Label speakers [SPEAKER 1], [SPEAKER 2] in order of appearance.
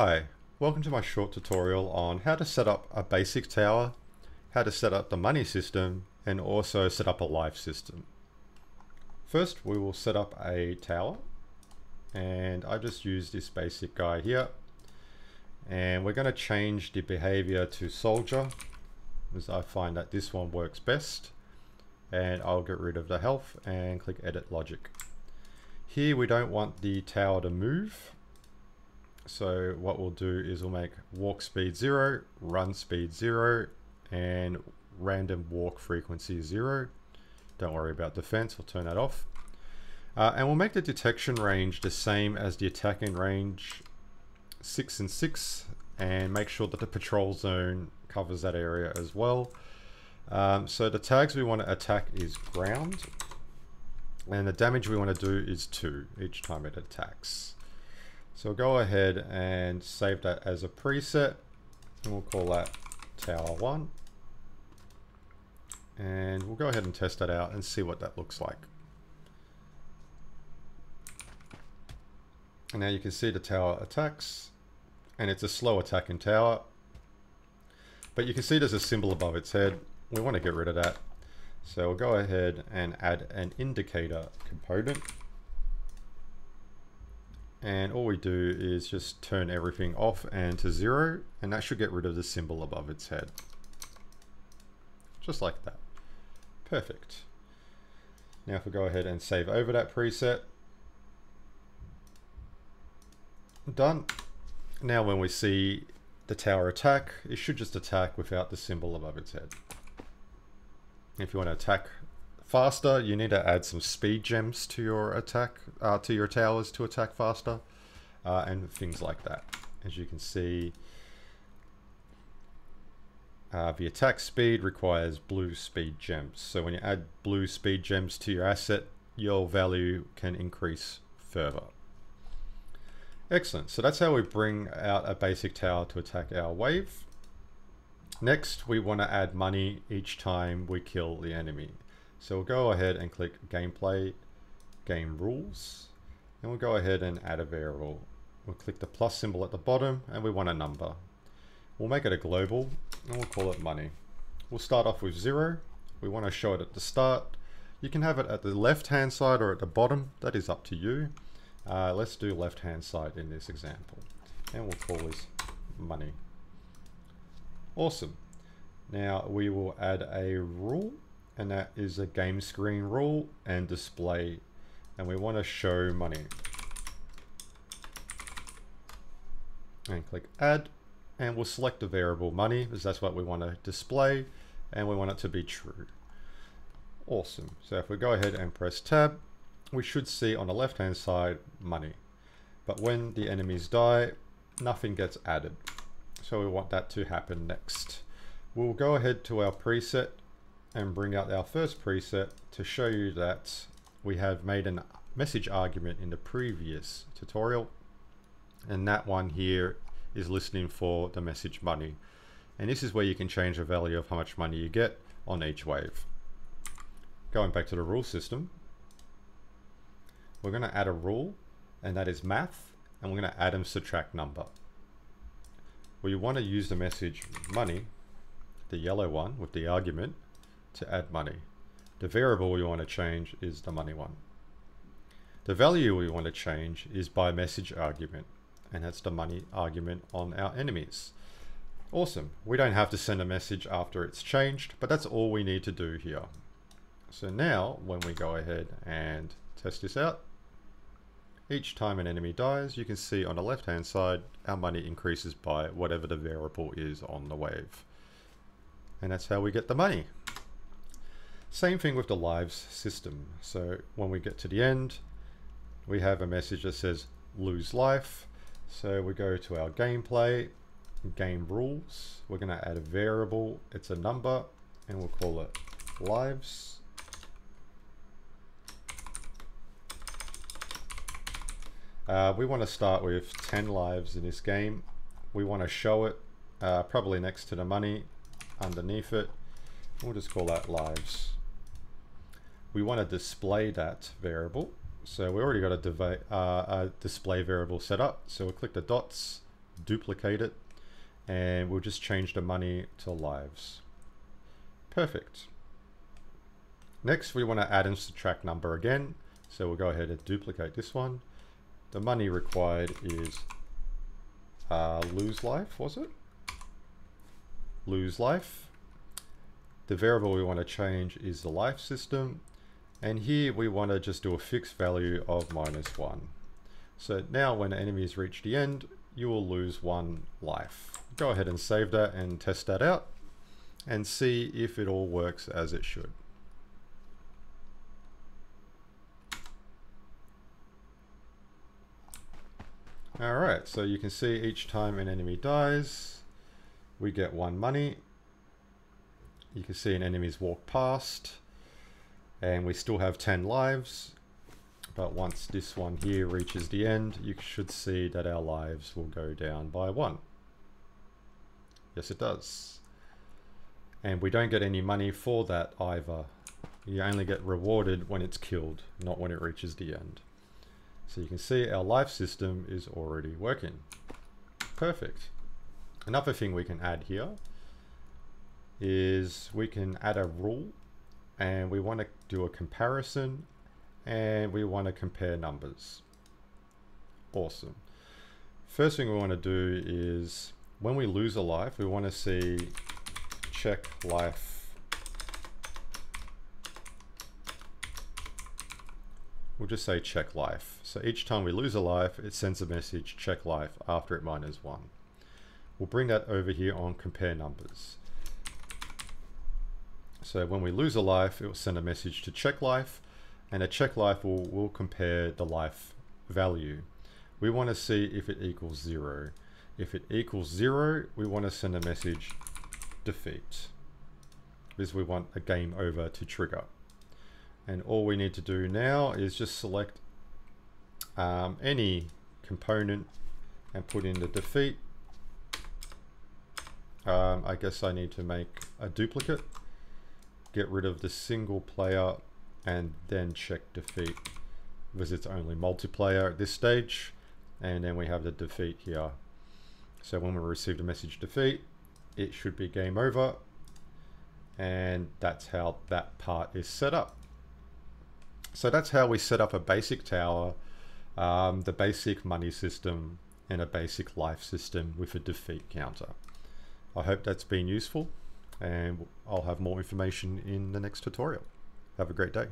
[SPEAKER 1] Hi, welcome to my short tutorial on how to set up a basic tower, how to set up the money system, and also set up a life system. First, we will set up a tower, and I just use this basic guy here. And we're going to change the behavior to soldier, as I find that this one works best. And I'll get rid of the health and click edit logic. Here we don't want the tower to move, so what we'll do is we'll make walk speed zero, run speed zero, and random walk frequency zero. Don't worry about defense, we'll turn that off. Uh, and we'll make the detection range the same as the attacking range six and six, and make sure that the patrol zone covers that area as well. Um, so the tags we want to attack is ground, and the damage we want to do is two each time it attacks. So go ahead and save that as a preset and we'll call that tower one. And we'll go ahead and test that out and see what that looks like. And now you can see the tower attacks and it's a slow attacking tower. But you can see there's a symbol above its head. We want to get rid of that. So we'll go ahead and add an indicator component and all we do is just turn everything off and to zero and that should get rid of the symbol above its head. Just like that. Perfect. Now if we go ahead and save over that preset. Done. Now when we see the tower attack it should just attack without the symbol above its head. If you want to attack faster, you need to add some speed gems to your attack, uh, to your towers to attack faster, uh, and things like that. As you can see, uh, the attack speed requires blue speed gems. So when you add blue speed gems to your asset, your value can increase further. Excellent. So that's how we bring out a basic tower to attack our wave. Next, we want to add money each time we kill the enemy. So we'll go ahead and click gameplay, game rules, and we'll go ahead and add a variable. We'll click the plus symbol at the bottom and we want a number. We'll make it a global and we'll call it money. We'll start off with zero. We want to show it at the start. You can have it at the left hand side or at the bottom. That is up to you. Uh, let's do left hand side in this example. And we'll call this money. Awesome. Now we will add a rule and that is a game screen rule and display. And we want to show money. And click add and we'll select the variable money because that's what we want to display and we want it to be true. Awesome. So if we go ahead and press tab we should see on the left hand side money. But when the enemies die nothing gets added. So we want that to happen next. We'll go ahead to our preset and bring out our first preset to show you that we have made a message argument in the previous tutorial. And that one here is listening for the message money. And this is where you can change the value of how much money you get on each wave. Going back to the rule system we're going to add a rule and that is math and we're going to add and subtract number. We want to use the message money the yellow one with the argument to add money. The variable we want to change is the money one. The value we want to change is by message argument, and that's the money argument on our enemies. Awesome. We don't have to send a message after it's changed, but that's all we need to do here. So now, when we go ahead and test this out, each time an enemy dies, you can see on the left-hand side, our money increases by whatever the variable is on the wave. And that's how we get the money. Same thing with the lives system. So when we get to the end, we have a message that says lose life. So we go to our gameplay, game rules. We're going to add a variable. It's a number and we'll call it lives. Uh, we want to start with 10 lives in this game. We want to show it uh, probably next to the money underneath it. We'll just call that lives we want to display that variable. So we already got a, uh, a, display variable set up. So we'll click the dots duplicate it and we'll just change the money to lives. Perfect. Next, we want to add and subtract number again. So we'll go ahead and duplicate this one. The money required is uh, lose life, was it? Lose life. The variable we want to change is the life system. And here we want to just do a fixed value of minus one. So now when enemies reach the end, you will lose one life. Go ahead and save that and test that out and see if it all works as it should. Alright, so you can see each time an enemy dies, we get one money. You can see an enemy's walk past, and we still have 10 lives. But once this one here reaches the end, you should see that our lives will go down by one. Yes, it does. And we don't get any money for that either. You only get rewarded when it's killed, not when it reaches the end. So you can see our life system is already working. Perfect. Another thing we can add here is we can add a rule and we want to do a comparison and we want to compare numbers. Awesome. First thing we want to do is when we lose a life, we want to see check life We'll just say check life. So each time we lose a life, it sends a message check life after it minus one. We'll bring that over here on compare numbers. So when we lose a life, it will send a message to check life and a check life will, will compare the life value. We want to see if it equals zero. If it equals zero, we want to send a message defeat because we want a game over to trigger. And all we need to do now is just select um, any component and put in the defeat. Um, I guess I need to make a duplicate, get rid of the single player and then check defeat because it's only multiplayer at this stage. And then we have the defeat here. So when we receive the message defeat, it should be game over. And that's how that part is set up. So that's how we set up a basic tower, um, the basic money system, and a basic life system with a defeat counter. I hope that's been useful, and I'll have more information in the next tutorial. Have a great day.